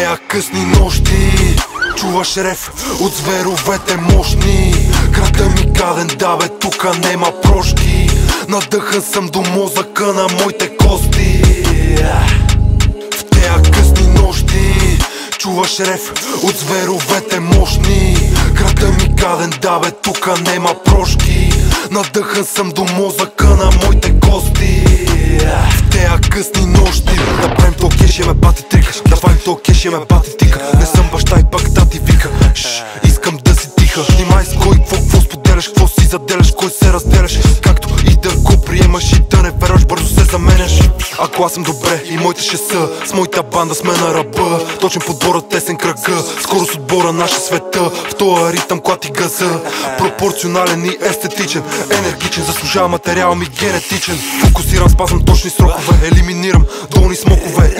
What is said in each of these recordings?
тея късни нощи. Чуваш рев от зверовете мощни. Крата ми каден, да бе, тука нема прошки. Надъхан съм до мозъка на моите кости. В тея късни нощи. Чуваш рев от зверовете мощни. Крата ми каден, да бе, тука нема прошки. Надъхан съм до мозъка на моите кости. В тея късни нощи. Да правим то кеш, ме бати трикаш Правим то кеш, ме бати тика. Не съм баща и пак тати вика. Шш, искам да си тиха. Внимай с кой, какво, какво споделяш Какво си заделяш, кой се разделяш. Както и да го приемаш и да не верваш Бързо се заменяш. Ако аз съм добре и моите ще са С моята банда сме на ръба. Точен подбора, тесен кръга Скоро с отбора наша света. В тоя ритъм клати газа. Пропорционален и естетичен Енергичен, заслужава материал ми генетичен. Фокусирам, спазвам точни срокове Елиминирам долни смокове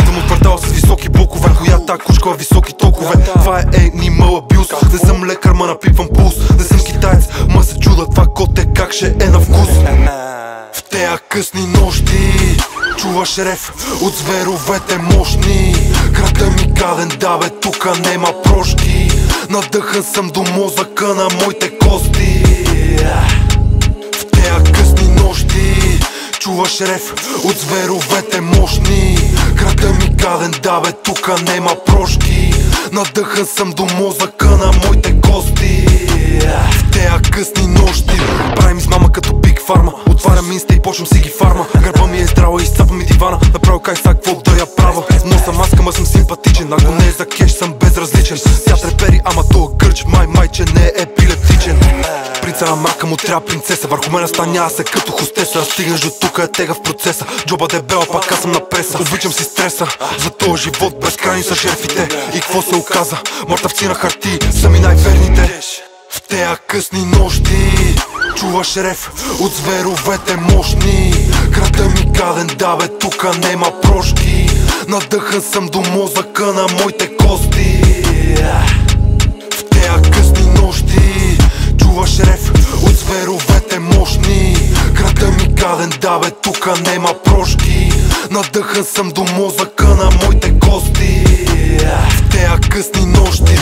високи блокове Коята кучка високи токове Това е animal abuse. Не съм лекар, ма напипвам пулс. Не съм китаец, ма се чуда това коте как ще е на вкус. В тея късни нощи Чуваш рев от зверовете мощни. Крата ми каден, да бе, тука нема прошки. Надъхан съм до мозъка на моите кости. В тея късни нощи Чуваш рев от зверовете мощни. Крата ми каден, да бе, тука нема прошки. Надъхан съм до мозъка на моите кости В тея късни нощи. Правим измама като биг фарма Отварям инста и почвам си ги фарма. Гърба ми е здрава и изцапа ми дивана. Направо кай са какво да я права Но съм маска, ма съм симпатичен. Ако не е за кеш съм безразличен. Тя трепери, ама то гърч Май, май, че не е Принца на мака му трябва принцеса. Върху мене станява се като хостеса. Стигнеш до тука е тега в процеса. Джоба дебела, пак аз съм на преса. Обичам си стреса. За този живот безкрайни са жертвите И какво се оказа? Мъртъвци на харти са ми най-верните. В тея късни нощи Чуваш рев от зверовете мощни. Крата ми каден, да бе, тука нема прошки. Надъхан съм до мозъка на моите кости мощни Крата ми каден, да бе, тука нема прошки. Надъхан съм до мозъка на моите кости В тея късни нощи